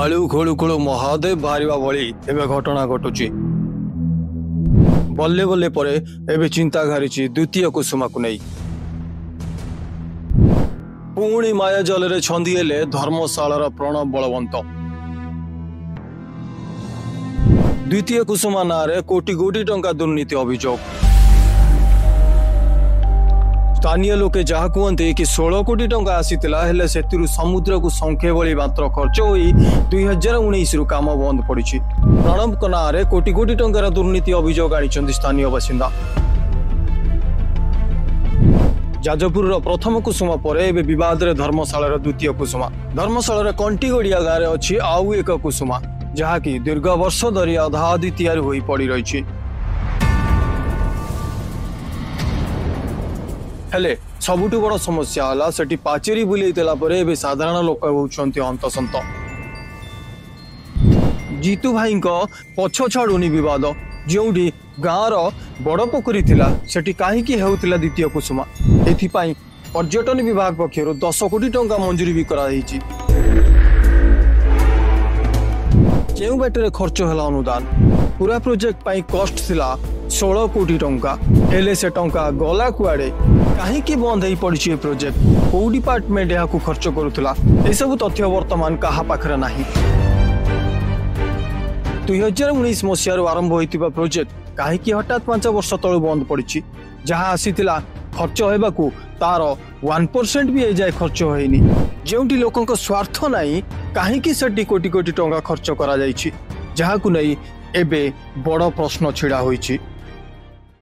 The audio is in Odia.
କାଳୁ ଖୋଳୁ ଖୋଳୁ ମହାଦେବ ବାହାରିବା ଭଳି ଏବେ ଘଟଣା ଘଟୁଛି ବଲ୍ଲେ ବଲ୍ଲେ ପରେ ଏବେ ଚିନ୍ତା ଘାରିଛି ଦ୍ୱିତୀୟ କୁସୁମାକୁ ନେଇ ପୁଣି ମାୟା ଜଲରେ ଛନ୍ଦି ହେଲେ ଧର୍ମଶାଳାର ପ୍ରଣବ ବଳବନ୍ତ ଦ୍ୱିତୀୟ କୁସୁମା ନାଁରେ କୋଟି କୋଟି ଟଙ୍କା ଦୁର୍ନୀତି ଅଭିଯୋଗ ସ୍ଥାନୀୟ ଲୋକେ ଯାହା କୁହନ୍ତି କି ଷୋହଳ କୋଟି ଟଙ୍କା ଆସିଥିଲା ହେଲେ ସେଥିରୁ ସମୁଦ୍ରକୁ ସଂଖ୍ୟା ଭଳି ମାତ୍ର ଖର୍ଚ୍ଚ ହୋଇ ଦୁଇ ହଜାର ଉଣେଇଶରୁ କାମ ବନ୍ଦ ପଡ଼ିଛି। ପ୍ରଣବଙ୍କ ନାଁରେ କୋଟି କୋଟି ଟଙ୍କାର ଦୁର୍ନୀତି ଅଭିଯୋଗ ଆଣିଛନ୍ତି ସ୍ଥାନୀୟ ବାସିନ୍ଦା। ଯାଜପୁରର ପ୍ରଥମ କୁସୁମ ପରେ ଏବେ ବିବାଦରେ ଧର୍ମଶାଳାର ଦ୍ୱିତୀୟ କୁସୁମା। ଧର୍ମଶାଳାର କଣ୍ଟିଗଡ଼ିଆ ଗାଁରେ ଅଛି ଆଉ ଏକ କୁସୁମା ଯାହାକି ଦୀର୍ଘ ବର୍ଷ ଧରି ଅଧା ଅଧି ତିଆରି ହୋଇ ପଡ଼ି ରହିଛି। ହେଲେ ସବୁଠୁ ବଡ଼ ସମସ୍ୟା ହେଲା ସେଠି ପାଚେରୀ ବୁଲେଇ ଦେଲା ପରେ ଏବେ ସାଧାରଣ ଲୋକ ହେଉଛନ୍ତି ହନ୍ତସନ୍ତ ଜିତୁ ଭାଇଙ୍କ ପଛ ଛାଡୁନି ବିବାଦ। ଯେଉଁଠି ଗାଁର ବଡ଼ ପୋଖରୀ ଥିଲା ସେଠି କାହିଁକି ହେଉଥିଲା ଦ୍ୱିତୀୟ କୁସୁମା? ଏଥିପାଇଁ ପର୍ଯ୍ୟଟନ ବିଭାଗ ପକ୍ଷରୁ ଦଶ କୋଟି ଟଙ୍କା ମଞ୍ଜୁରୀ ବି କରାଯାଇଛି କେଉଁ ବାଟରେ ଖର୍ଚ୍ଚ ହେଲା ଅନୁଦାନ ପୁରା ପ୍ରୋଜେକ୍ଟ ପାଇଁ କଷ୍ଟ ଥିଲା ଷୋହଳ କୋଟି ଟଙ୍କା ହେଲେ ସେ ଟଙ୍କା ଗଲା କୁଆଡ଼େ? କାହିଁକି ବନ୍ଦ ହେଇ ପଡ଼ିଛି ଏ ପ୍ରୋଜେକ୍ଟ କୋଉ ଡିପାର୍ଟମେଣ୍ଟ ଏହାକୁ ଖର୍ଚ୍ଚ କରୁଥିଲା? ଏସବୁ ତଥ୍ୟ ବର୍ତ୍ତମାନ କାହା ପାଖରେ ନାହିଁ। ଦୁଇ ହଜାର ଉଣେଇଶ ମସିହାରୁ ଆରମ୍ଭ ହୋଇଥିବା ପ୍ରୋଜେକ୍ଟ କାହିଁକି ହଠାତ୍ ପାଞ୍ଚ ବର୍ଷ ତଳୁ ବନ୍ଦ ପଡ଼ିଛି? ଯାହା ଆସିଥିଲା ଖର୍ଚ୍ଚ ହେବାକୁ ତାର ୱାନ୍ ପରସେଣ୍ଟ ବି ଏଯାଏ ଖର୍ଚ୍ଚ ହୋଇନି। ଯେଉଁଠି ଲୋକଙ୍କ ସ୍ୱାର୍ଥ ନାହିଁ କାହିଁକି ସେଠି କୋଟି କୋଟି ଟଙ୍କା ଖର୍ଚ୍ଚ କରାଯାଇଛି? ଯାହାକୁ ନେଇ ଏବେ ବଡ଼ ପ୍ରଶ୍ନ ଛିଡ଼ା ହୋଇଛି।